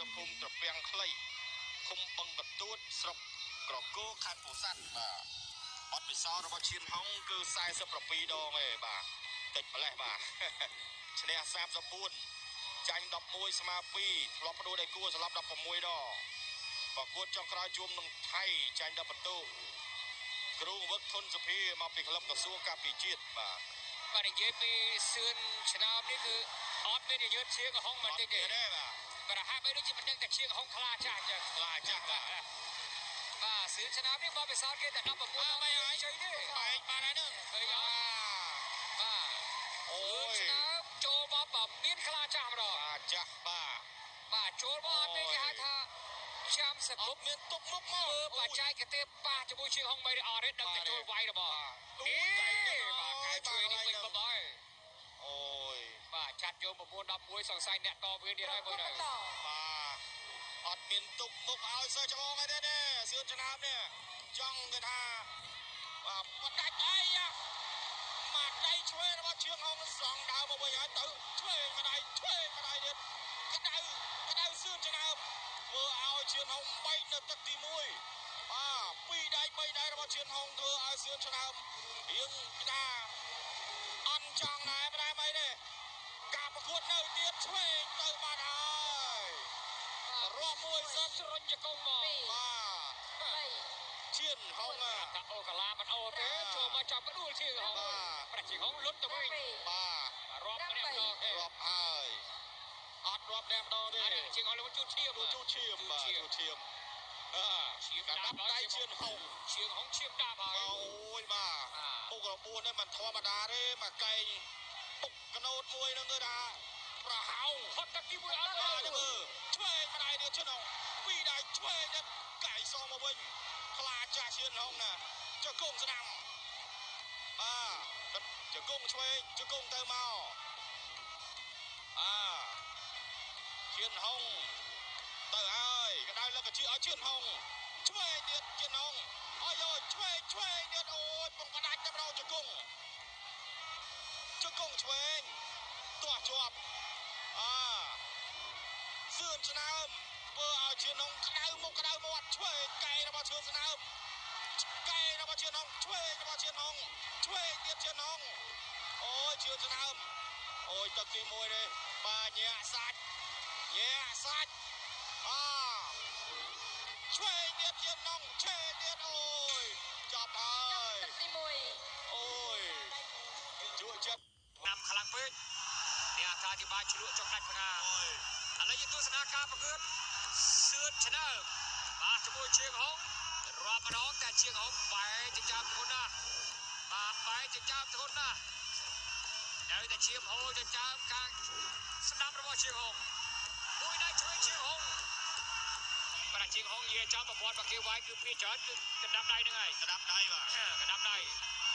នៅភូមិត្រពាំងខ្លីឃុំបឹងបន្ទួតស្រុកក្រគរខេត្តពោធិ៍សាត់បាទបទពិសោធន៍របស់ឈៀនហុងគឺ47ដងឯងបាទតិចម្លេះបាទឈ្នះ34ចាញ់11ស្មើ2ធ្លាប់ផ្ដួលដៃគូស្លាប់16ដងប្រកួតចុងក្រោយជួមនឹងថៃចាញ់10បន្ទុកគ្រូវឹកធុនសុភាមកពីក្លឹបក្រសួងការពារជាតិបាទបាទនិយាយពីសឿនឆ្នោតនេះគឺអត់មាននិយាយជាងហុងមិនតិចទេទេបាទ បាទហាក់បីដូចជាមិនដឹងតែជាងហុងខ្លាចាស់អញ្ចឹងខ្លាចាស់បាទបាទសឿនឆ្នោតនេះបបិសោតគេតែ19ដងមិនឲ្យជ័យទេបែកបានហើយនឹងឃើញអត់បាទអូសឿនយឆ្នោតចូលមកបើមានខ្លាចាស់ម្ដងអាចាស់បាទបាទចូលមកអត់មានគេហៅថាចាំសអពុកត់មានទុកមុខមកមើលបច្ចេកទេសប៉ះជាមួយជាងហុងបីអត់ទេដឹងតែចូលវាយរបស់អូនេះយតែទៅបាទកែជួយនេះពេញបបហើយអូយបាទចាត់ យក9 11សង្ស័យអ្នកតវៀនទៀតហើយមើលទៅបាទអត់មានទុកមុខឲ្យសើច្បងអីទេនេះសឿនឆ្នាំនេះចង់គេថាបាទបដាច់អីយ៉ាមកដៃឆ្វេងរបស់ជឿងហុងសងដើមមកវិញហើយទៅឆ្វេងមកដៃឆ្វេងមកដៃទៀតក្តៅក្តៅសឿនឆ្នាំធ្វើឲ្យជឿងហុងបែកនៅទឹកទី1បាទពីរដៃបីដៃរបស់ជឿនហុងធ្វើឲ្យសឿនឆ្នាំរៀងគេថាអន់ចង់ដែរមិនដែរមិនទេ ការប្រកួតនៅទៀតឆ្វេងទៅបាត់ហើយរាប់មួយសិនស្រញ់ជង្គង់មកបាទជឿនហុងอ่ะថាអូកាឡាមិនអូទេចូលមកចាប់ផ្ដួលជាងហុងបាទប្រាក់ជាងហុងលុតទៅវិញបាទរាប់ម្នាក់ម្ដងទេរាប់ហើយអត់រាប់អ្នកម្ដងទេអានេះជាងហុងលុតជូតឈៀមជូជូឈៀមបាទជូឈៀមអើឈៀមកាដាដាប់ប់ដៃជឿនហុងជាងហុងឈៀមដាប់ហើយអូយបាទមុខរបួសនេះមិនធម្មតាទេមកកែងពុ កកណូតមួយនឹងគឺថាប្រហោងហត់ទឹកទីមួយអត់បាទទេនេះមើលឆ្វេងម្ដាយទៀតជឿនហុងពីរដៃឆ្វេងទៀតកែងសងមកវិញខ្លាចាស់ជឿនហុងណាចកងស្ដាំបាទចកងឆ្វេងចកងទៅមកបាទជឿនហុងទៅហើយកដៅលឹកជាឲ្យជឿនហុងឆ្វេងទៀតជឿនហុងអើយអើយឆ្វេងឆ្វេងទៀតអូយពងកដាច់ទៅម្ដងចកង ចកងឆ្វេងទាស់ជាប់អាសឿនឆ្នើមធ្វើឲ្យជឿនហុងក្តៅមុខក្តៅមាត់ឆ្វេងកែរបស់ជឿនឆ្នើមកែរបស់ជឿនហុងឆ្វេងរបស់ជឿន ជក់ចិត្តណាំខ្លាំងពេកនេះអត្ថាធិប្បាយជ្រក់ចុងដាច់ផ្កាអូយឥឡូវយើងទស្សនាការប្រកួតសឿនឆ្នើមបាទជាមួយជាងហុងរាប់ម្ដងតែជាងហុងបែរចិញ្ចាមធ្ងន់ណាស់បាទបែរចិញ្ចាមធ្ងន់ណាស់នៅតែជាមហូរចិញ្ចាមខាងស្ដាំរបស់ជាងហុងមួយដៃជួយជាងហុងបាទជាងហុងនិយាយចំប្រព័ន្ធបាគេវាយគឺពីច្រើនគឺកណ្ដាប់ដៃហ្នឹងហើយក្តាប់ដៃបាទកណ្ដាប់ដៃ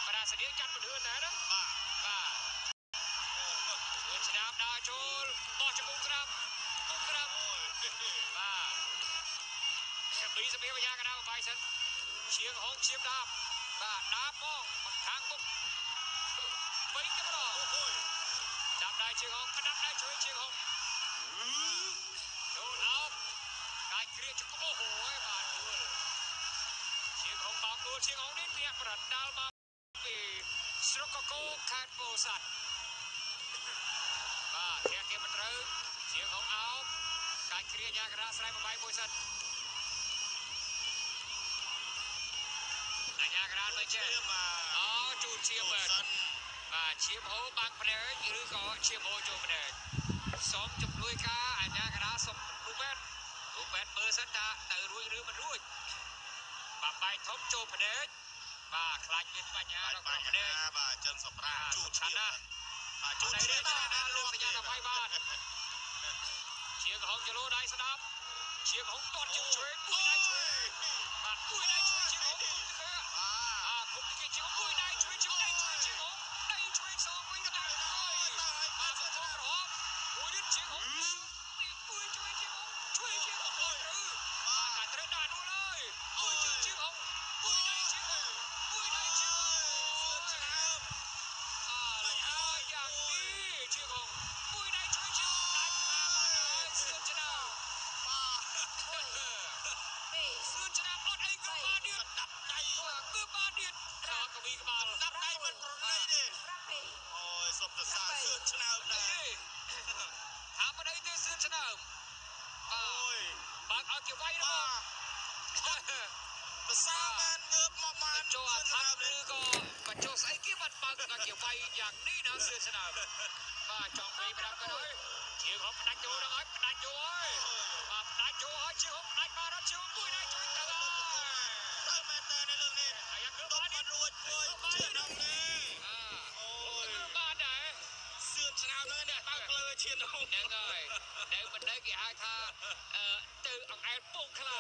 បាទស្តៀងចាត់មិនហឿនដែរណាបាទបាទ មួយឆ្នាំដើរចូលបោះចំពុកក្រាបពុកក្រាបអូយបាទពីសភាវិញ្ញាកណ្ដាលបាយសិនជាងហងជាងដាបបាទដាបមកមកខាងមុខវិញទៅម្ដងអូយចាប់ដៃជាងហងក្តាប់ដៃជួយជាងហងចូលអោបកាយគ្រាជង្គអូហូយបាទដួលជាងហងបោកដួលជាងហងនេះពាក់ប្រដាល់មកពីស្រុកកកូខេត្តពោធិ៍សាត់បាទធាក់គេមិនត្រូវ ជាងហងអោបកាយគ្រាញាកណ្ដាលស្រ័យមួយបាយមួយសិនអាញាកណ្ដាលមិនចេះឈៀមបាទអូជូនឈៀមមើលសិនបាទឈៀមហូរបាំងភ្នែកឬក៏ឈៀមហូរចូលភ្នែកសូមជំនួយការអាញាកណ្ដាលសូមគ្រូពេទ្យគ្រូពេទ្យមើលសិនថាទៅរួចឬមិនរួចបាទបាយធំចូលភ្នែកបាទខ្លាចមានបញ្ហាបាដល់បាក្នុងភ្នែកបាទចិនសប្រាបាទជូតឆាឈៀន់មណាស់បាទជូតឈៀមណាលោកសញ្ញាថាបាយបាទ ជាងហងចលោដៃស្ដាប់ជាងហងតត់ជើងឆ្វេងពួយដៃឆ្វេងបាទពួយដៃឆ្វេងជាងហងគុំ ក្បាលស្ដាប់ដៃមិនប្រណីទេអូយសុំទៅសាសឿនឆ្នើមដែរថាបដីទេសឿនឆ្នើមអូយបានអត់គេវាយរបស់ភាសាមែនងើបមកបានចូលអាថាត់ឬក៏បញ្ចុះស្អីគេបាត់បើកដល់គេវាយយ៉ាងនេះណាសឿនឆ្នើមបាទចង់វិញប្រាប់ក៏ដោយជាងហុកផ្ដាច់ចូលដល់ហើយផ្ដាច់ចូលហើយបាទផ្ដាច់ចូលហើយជាងហុកផ្ដាច់បានអត់ជាងមួយណាចូល បានបាត់រួចធ្វើជឿនហងនេះអអូយឺបានដែរសឿនឆ្នោតហ្នឹងអ្នកបើកផ្លូវជឿនហងហ្នឹងហើយនៅមិនដឹងគេហៅថាអឺទៅអង្អែលពងខ្លា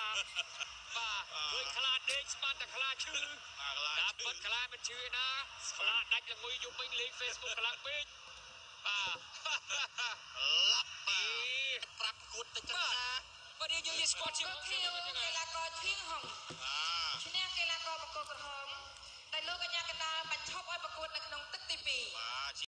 បាទឃើញខ្លាដេកស្មានតែខ្លាឈឺបាទកន្លែងតាមពិតខ្លាមិនឈឺណាខ្លាដាច់ល្ងុយយំពេញលេង Facebook ខ្លាំងពេកបាទឡាប់បាអីទប្រាប់គួតតិចទៅណាបើយើងនិយាយស្គាល់ជាងក៏ហងខៀវហ្នឹងកីហើយឡាករឈៀងហុងអាឈ្នះកីឡាករបង្គោលក្រហមដែ លោកកញ្ញាកណ្ដាលបញ្ឈប់ឲ្យប្រកួតនៅក្នុងទឹកទី2បាទ